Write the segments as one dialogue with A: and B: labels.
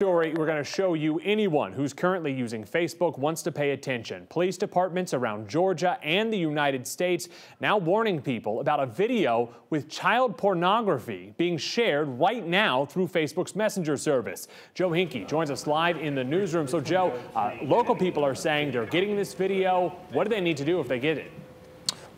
A: story we're going to show you anyone who's currently using Facebook wants to pay attention. Police departments around Georgia and the United States now warning people about a video with child pornography being shared right now through Facebook's messenger service. Joe Hinkie joins us live in the newsroom. So Joe, uh, local people are saying they're getting this video. What do they need to do if they get it?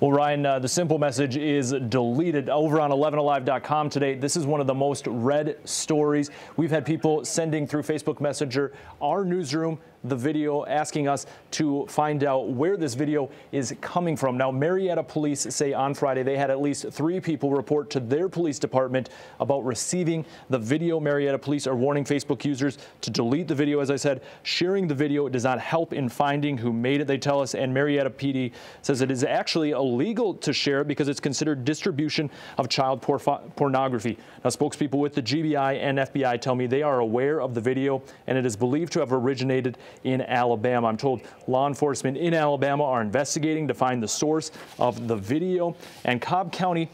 B: Well, Ryan, uh, the simple message is deleted over on 11alive.com today. This is one of the most read stories. We've had people sending through Facebook Messenger our newsroom the video asking us to find out where this video is coming from. Now, Marietta police say on Friday they had at least three people report to their police department about receiving the video. Marietta police are warning Facebook users to delete the video. As I said, sharing the video does not help in finding who made it, they tell us. And Marietta PD says it is actually illegal to share it because it's considered distribution of child por pornography. Now, spokespeople with the GBI and FBI tell me they are aware of the video and it is believed to have originated in Alabama. I'm told law enforcement in Alabama are investigating to find the source of the video. And Cobb County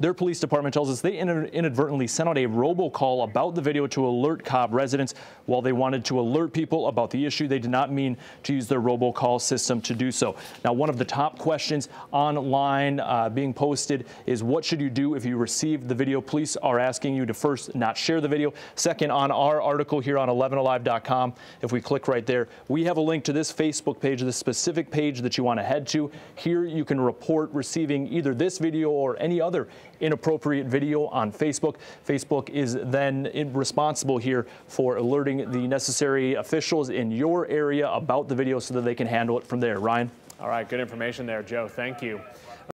B: their police department tells us they inadvertently sent out a robocall about the video to alert Cobb residents. While they wanted to alert people about the issue, they did not mean to use their robocall system to do so. Now, one of the top questions online uh, being posted is what should you do if you receive the video? Police are asking you to first not share the video. Second, on our article here on 11alive.com, if we click right there, we have a link to this Facebook page, the specific page that you want to head to. Here you can report receiving either this video or any other inappropriate video on Facebook. Facebook is then responsible here for alerting the necessary officials in your area about the video so that they can handle it from there. Ryan?
A: All right, good information there, Joe. Thank you.